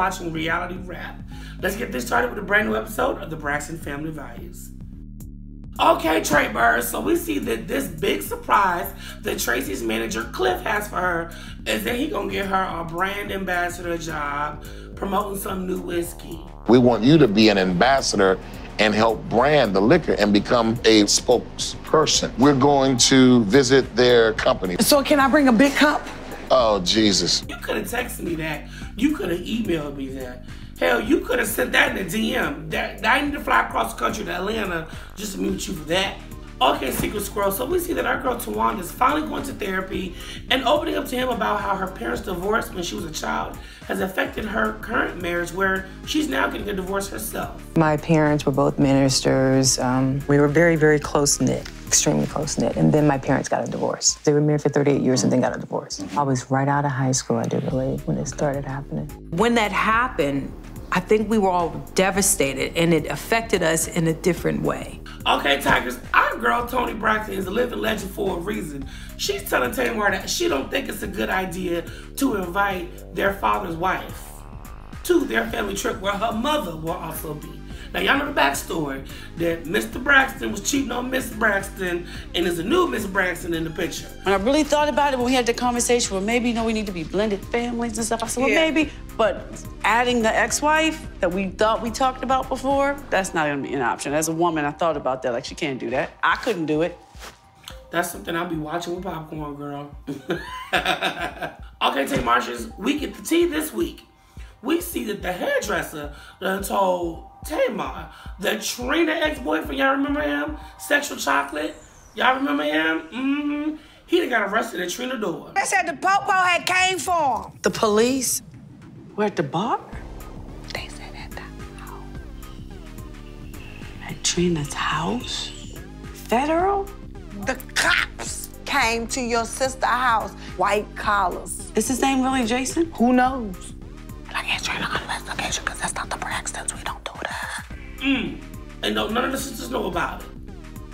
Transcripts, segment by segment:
watching Reality Wrap. Let's get this started with a brand new episode of the Braxton Family Values. Okay, Trey Bird, so we see that this big surprise that Traci's manager Cliff has for her is that he gonna get her a brand ambassador job promoting some new whiskey. We want you to be an ambassador and help brand the liquor and become a spokesperson. We're going to visit their company. So can I bring a big cup? Oh, Jesus. You could have texted me that. You could have emailed me that. Hell, you could have sent that in a DM. That, I need to fly across the country to Atlanta just to meet with you for that. Okay, Secret Squirrel. So we see that our girl Towanda is finally going to therapy and opening up to him about how her parents' divorce when she was a child has affected her current marriage, where she's now getting a divorce herself. My parents were both ministers. Um, we were very, very close knit, extremely close knit. And then my parents got a divorce. They were married for 38 years and then got a divorce. Mm-hmm. I was right out of high school, I do believe, when it started happening. When that happened, I think we were all devastated and it affected us in a different way. Okay, Tigers, our girl Toni Braxton is a living legend for a reason. She's telling Tamar that she don't think it's a good idea to invite their father's wife to their family trip where her mother will also be. Now y'all know the backstory that Mr. Braxton was cheating on Miss Braxton and there's a new Miss Braxton in the picture. When I really thought about it, when we had the conversation, well, maybe you know we need to be blended families and stuff. I said, well, Yeah. maybe, but adding the ex-wife that we thought we talked about before, that's not gonna be an option. As a woman, I thought about that. Like she can't do that. I couldn't do it. That's something I'll be watching with popcorn, girl. okay, Tay Marshes, we get the tea this week. We see that the hairdresser done told Tamar that Trina ex-boyfriend, y'all remember him? Sexual chocolate. Y'all remember him? Mm-hmm. He done got arrested at Trina door. They said the popo had came for him. The police were at the bar They said at the house. at Trina's house. Federal? The cops came to your sister's house, white collars. Is his name really Jason? Who knows? Like, it's trying to investigation because that's not the Braxtons. We don't do that. Mm. And no, none of the sisters know about it.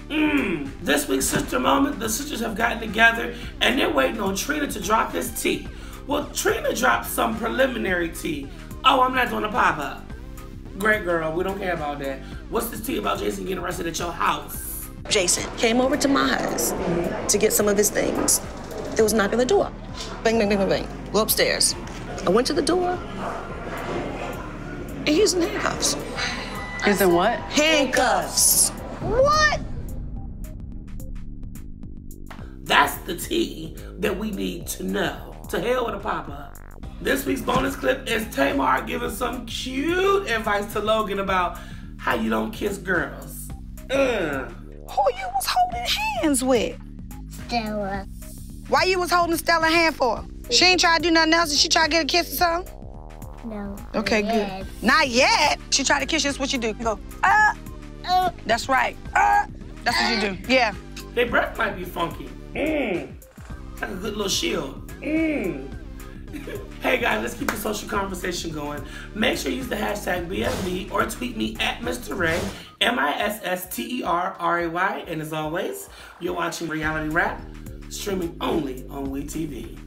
Mm. This week's sister moment, the sisters have gotten together and they're waiting on Trina to drop this tea. Well, Trina dropped some preliminary tea. Oh, I'm not doing a pop up. Great girl, we don't care about that. What's this tea about Jason getting arrested at your house? Jason came over to my house to get some of his things. There was a knock on the door. Bang, bang, bang, bang, bang. Go upstairs. I went to the door, and he's in handcuffs. Is it what? Handcuffs. What? That's the tea that we need to know. To hell with a pop up. This week's bonus clip is Tamar giving some cute advice to Logan about how you don't kiss girls. Uh. Who you was holding hands with? Stella. Why you was holding Stella hand for? She ain't try to do nothing else. Did she try to get a kiss or something? No. Okay, Yes. good. Not yet. She tried to kiss you. That's what you do. You go, uh, Oh, that's right. Uh, that's what you do. Yeah. Their breath might be funky. Mmm. Like a good little shield. Mmm. hey guys, let's keep the social conversation going. Make sure you use the hashtag BFV or tweet me at Misster Ray, M I S S T E R R A Y. And as always, you're watching Reality Wrap, streaming only on WeTV.